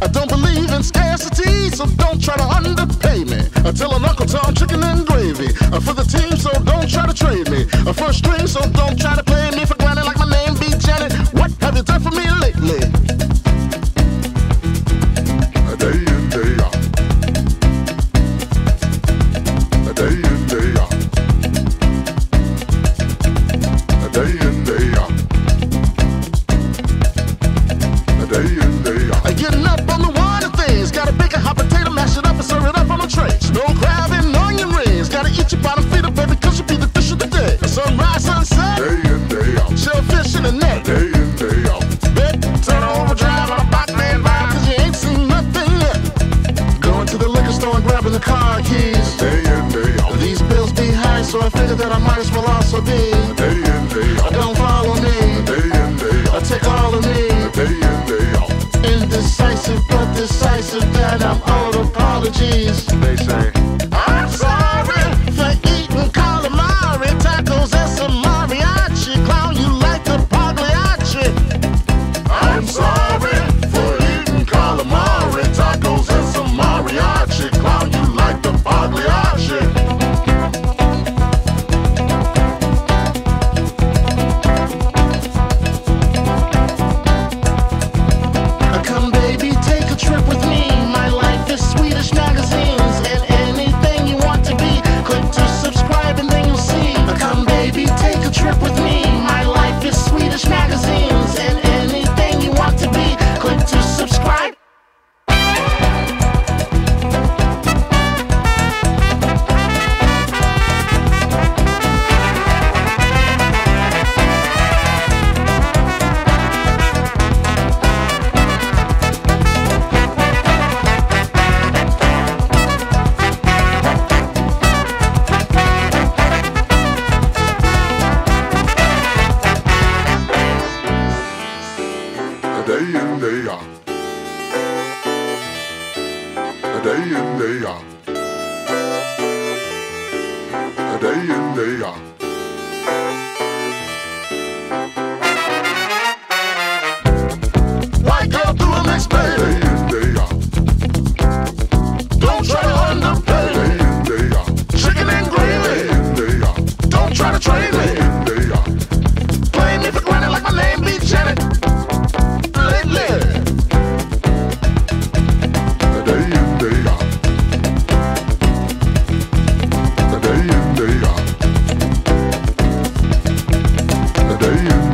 I don't believe in scarcity, so don't try to underpay me. I tell an Uncle Tom chicken and gravy. For the team, so don't try to trade me. A First string, so don't try to I figured that I might as well also be. Day in, day out. Don't follow me, Day in, day I take all of me. Day in, day out. Indecisive but decisive that I'm all apologies. Day in, day out. A day in, day out. A day in, day out. Do a mix, Day in, day out. Don't try to underpay Day in, day out. Chicken and Day in, day out. Don't try to trade me. saying